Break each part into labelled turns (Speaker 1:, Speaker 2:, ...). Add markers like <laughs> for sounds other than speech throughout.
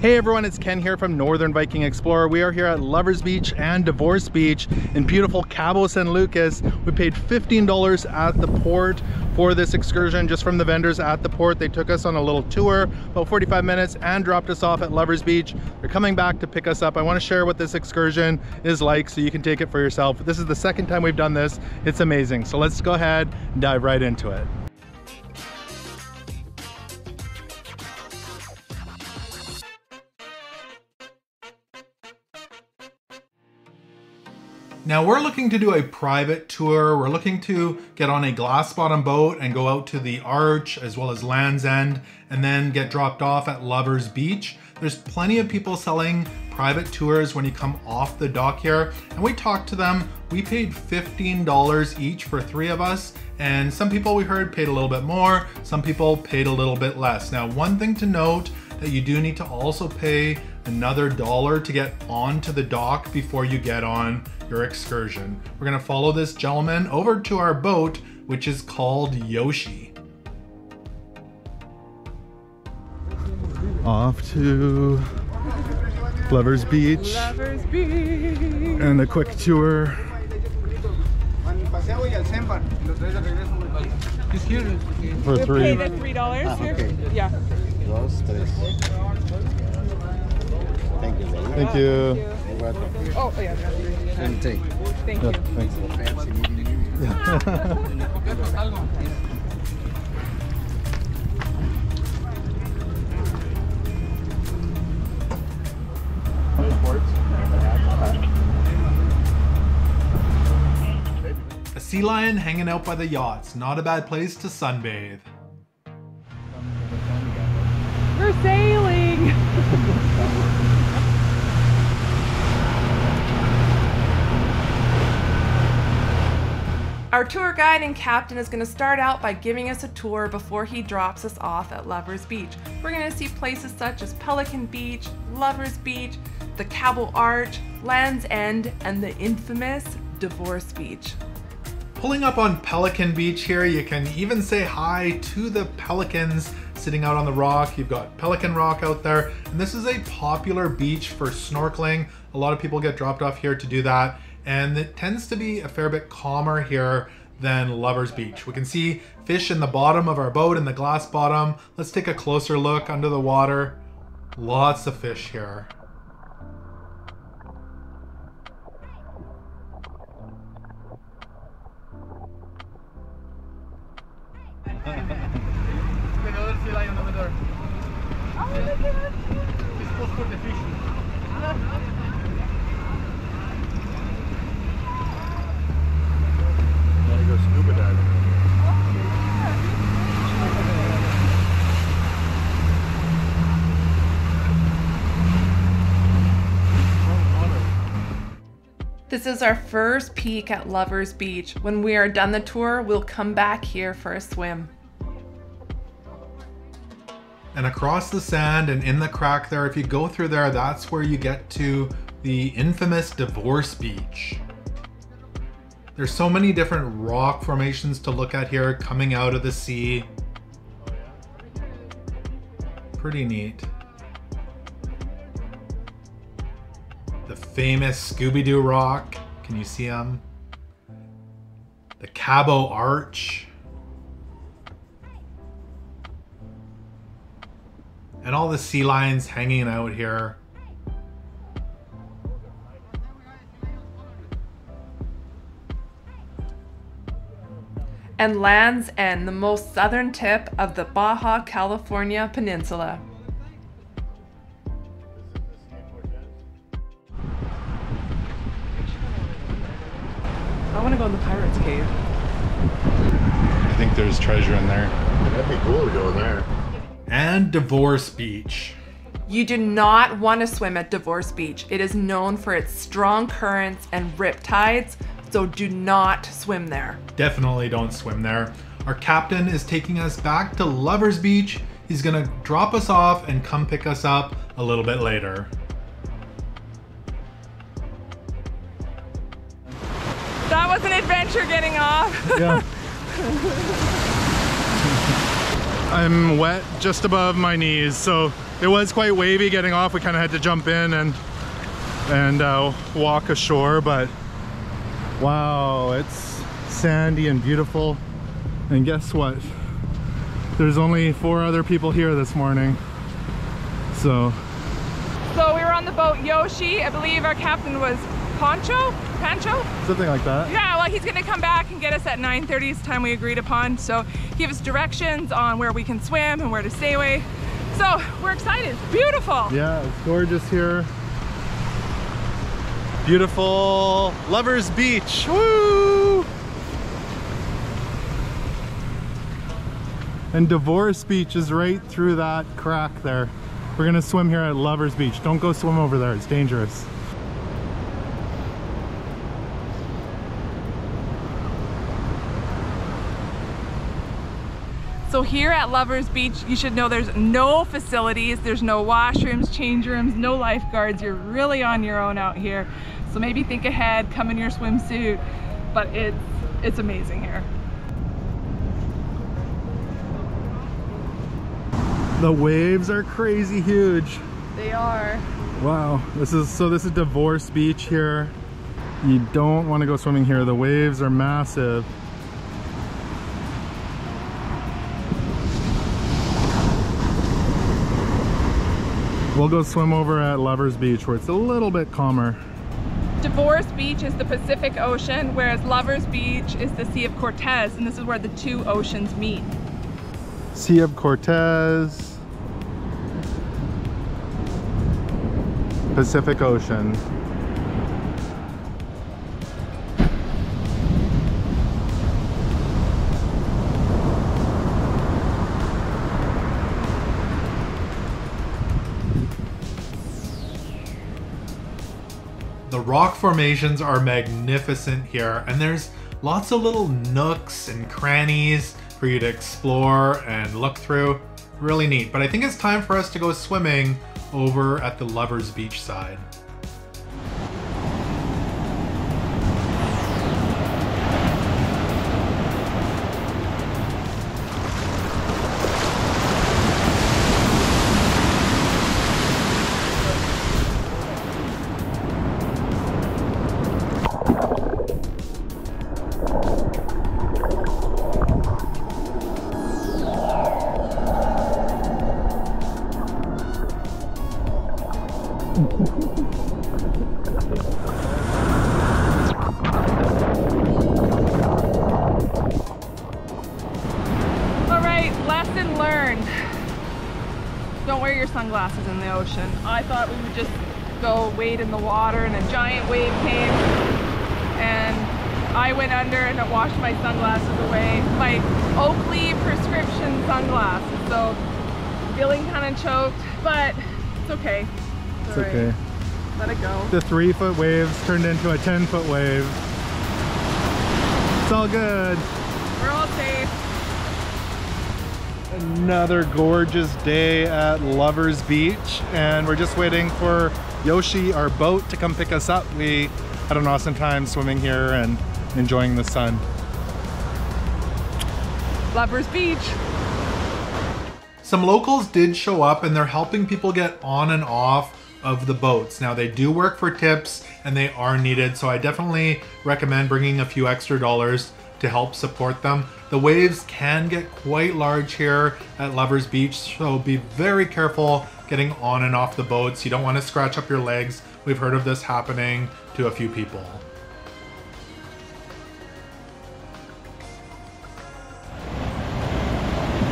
Speaker 1: Hey everyone, it's Ken here from Northern Viking Explorer. We are here at Lovers Beach and Divorce Beach in beautiful Cabo San Lucas. We paid $15 at the port for this excursion just from the vendors at the port. They took us on a little tour, about 45 minutes, and dropped us off at Lovers Beach. They're coming back to pick us up. I want to share what this excursion is like so you can take it for yourself. This is the second time we've done this. It's amazing. So let's go ahead and dive right into it. Now we're looking to do a private tour. We're looking to get on a glass bottom boat and go out to the Arch as well as Land's End and then get dropped off at Lover's Beach. There's plenty of people selling private tours when you come off the dock here and we talked to them. We paid $15 each for three of us and some people we heard paid a little bit more, some people paid a little bit less. Now one thing to note that you do need to also pay another dollar to get onto the dock before you get on your excursion. We're gonna follow this gentleman over to our boat, which is called Yoshi. Off to Lovers Beach.
Speaker 2: Lovers Beach.
Speaker 1: And a quick tour. For
Speaker 2: We
Speaker 1: three.
Speaker 2: paid the three dollars
Speaker 3: Ah,
Speaker 2: here.
Speaker 3: okay.
Speaker 2: Yeah.
Speaker 3: Dos, tres. Thank you. lady.
Speaker 1: Thank you.
Speaker 3: You're welcome.
Speaker 2: Oh yeah.
Speaker 3: And take.
Speaker 2: Thank
Speaker 1: Yeah,
Speaker 2: you.
Speaker 1: thanks.
Speaker 3: Fancy meeting you.
Speaker 1: A sea lion hanging out by the yachts. Not a bad place to sunbathe.
Speaker 2: We're sailing. Our tour guide and captain is going to start out by giving us a tour before he drops us off at Lovers Beach. We're going to see places such as Pelican Beach, Lovers Beach, the Cabo Arch, Land's End, and the infamous Divorce Beach.
Speaker 1: Pulling up on Pelican Beach here, you can even say hi to the pelicans sitting out on the rock. You've got Pelican Rock out there, and this is a popular beach for snorkeling. A lot of people get dropped off here to do that, and it tends to be a fair bit calmer here than Lover's Beach. We can see fish in the bottom of our boat in the glass bottom. Let's take a closer look under the water. Lots of fish here.
Speaker 3: Want to go scuba diving?
Speaker 2: This is our first peek at Lovers Beach. When we are done the tour, we'll come back here for a swim.
Speaker 1: And across the sand and in the crack there, if you go through there, that's where you get to the infamous Divorce Beach. There's so many different rock formations to look at here coming out of the sea. Pretty neat. The famous Scooby-Doo rock. Can you see them? The Cabo Arch. and all the sea lions hanging out here.
Speaker 2: And Land's End, the most southern tip of the Baja California Peninsula. Go in the Pirates Cave.
Speaker 1: I think there's treasure in there.
Speaker 3: That'd be cool to go there.
Speaker 1: And Divorce Beach.
Speaker 2: You do not want to swim at Divorce Beach. It is known for its strong currents and rip tides, so do not swim there.
Speaker 1: Definitely don't swim there. Our captain is taking us back to Lovers Beach. He's gonna drop us off and come pick us up a little bit later.
Speaker 2: That was an adventure getting off. <laughs>
Speaker 1: Yeah. I'm wet just above my knees, so it was quite wavy getting off. We kind of had to jump in and and uh, walk ashore, but wow, it's sandy and beautiful. And guess what? There's only four other people here this morning. So
Speaker 2: So we were on the boat Yoshi. I believe our captain was Poncho? Pancho?
Speaker 1: something like that.
Speaker 2: Yeah, well, he's gonna come back and get us at 9.30 is time we agreed upon. So give us directions on where we can swim and where to stay away. So we're excited. Beautiful.
Speaker 1: Yeah, it's gorgeous here. Beautiful Lovers Beach. Woo! And Divorce Beach is right through that crack there. We're gonna swim here at Lovers Beach. Don't go swim over there, it's dangerous.
Speaker 2: So here at Lovers Beach, you should know there's no facilities, there's no washrooms, change rooms, no lifeguards. You're really on your own out here. So maybe think ahead, come in your swimsuit, but it's, it's amazing here.
Speaker 1: The waves are crazy huge.
Speaker 2: They are.
Speaker 1: Wow, this is so this is Divorce Beach here. You don't want to go swimming here. The waves are massive. We'll go swim over at Lovers Beach where it's a little bit calmer.
Speaker 2: Divorce Beach is the Pacific Ocean, whereas Lovers Beach is the Sea of Cortez, and this is where the two oceans meet.
Speaker 1: Sea of Cortez. Pacific Ocean. The rock formations are magnificent here, and there's lots of little nooks and crannies for you to explore and look through. Really neat, but I think it's time for us to go swimming over at the Lovers Beach side.
Speaker 2: Lesson learned. Don't wear your sunglasses in the ocean. I thought we would just go wade in the water and a giant wave came and I went under and it washed my sunglasses away. My Oakley prescription sunglasses. So feeling kind of choked, but it's okay.
Speaker 1: It's
Speaker 2: all right.
Speaker 1: okay.
Speaker 2: Let it go.
Speaker 1: The three foot waves turned into a 10 foot wave. It's all good.
Speaker 2: We're all safe.
Speaker 1: Another gorgeous day at Lovers Beach, and we're just waiting for Yoshi, our boat, to come pick us up. We had an awesome time swimming here and enjoying the sun.
Speaker 2: Lovers Beach.
Speaker 1: Some locals did show up and they're helping people get on and off of the boats. Now they do work for tips and they are needed, so I definitely recommend bringing a few extra dollars to help support them. The waves can get quite large here at Lovers Beach, so be very careful getting on and off the boats. You don't want to scratch up your legs. We've heard of this happening to a few people.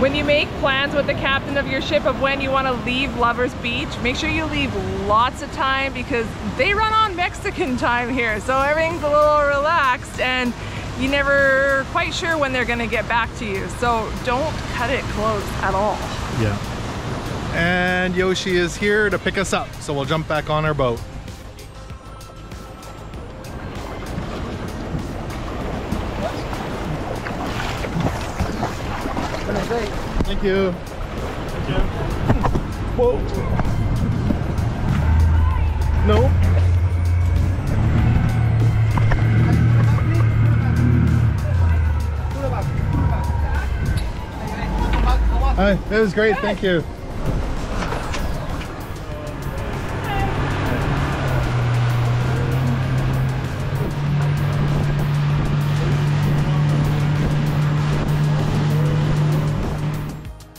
Speaker 2: When you make plans with the captain of your ship of when you want to leave Lovers Beach, make sure you leave lots of time because they run on Mexican time here. So everything's a little relaxed and you're never quite sure when they're going to get back to you. So don't cut it close at all.
Speaker 1: Yeah. And Yoshi is here to pick us up, so we'll jump back on our boat. Thank you. Thank you. Whoa. No. Hi, it was great. Thank you.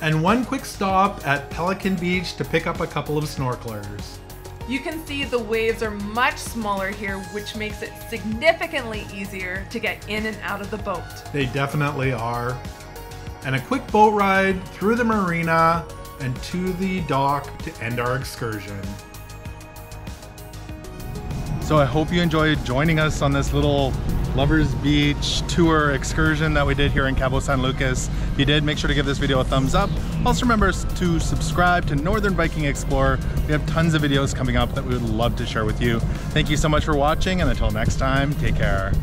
Speaker 4: and one quick stop at Pelican Beach to pick up a couple of snorkelers.
Speaker 2: You can see the waves are much smaller here, which makes it significantly easier to get in and out of the boat.
Speaker 4: They definitely are. And a quick boat ride through the marina and to the dock to end our excursion.
Speaker 1: So I hope you enjoyed joining us on this little Lovers Beach tour excursion that we did here in Cabo San Lucas. If you did, make sure to give this video a thumbs up. Also remember to subscribe to Northern Viking Explorer. We have tons of videos coming up that we would love to share with you. Thank you so much for watching and until next time, take care.